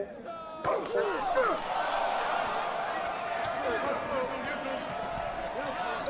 Hey, yo, yo, right here, right here.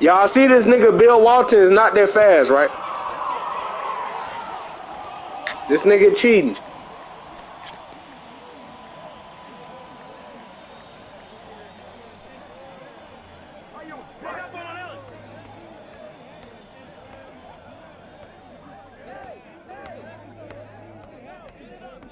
Y'all see this nigga Bill Walton is not that fast, right? This nigga cheating.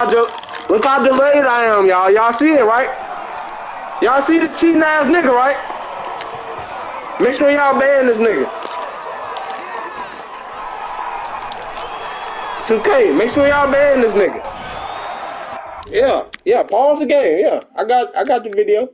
Look how delayed I am, y'all. Y'all see it, right? Y'all see the cheating ass nigga, right? Make sure y'all ban this nigga. 2K, make sure y'all ban this nigga. Yeah, yeah, pause the game. Yeah, I got I got the video.